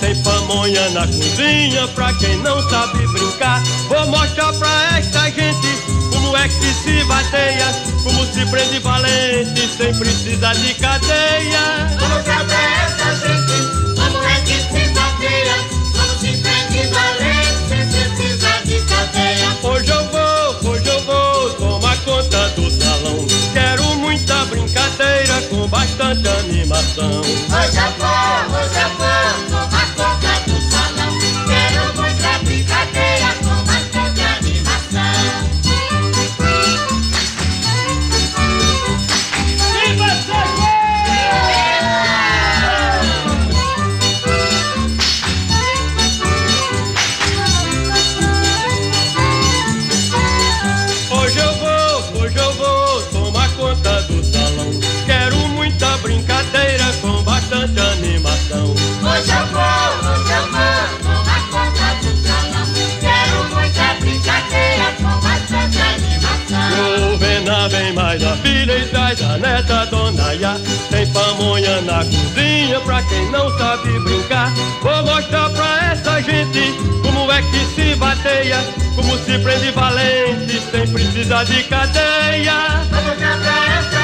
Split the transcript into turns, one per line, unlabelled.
Tem pamonha na cozinha pra quem não sabe brincar. Vou mostrar pra esta gente como é que se bateia, como se prende valente sem precisar de cadeia.
Vou mostrar pra esta gente
com bastante animação.
Hoje eu vou, hoje eu vou.
a neta Dona Iá Tem pamonha na cozinha pra quem não sabe brincar Vou mostrar pra essa gente como é que se bateia Como se prende valente sem precisar de cadeia
Vou mostrar pra essa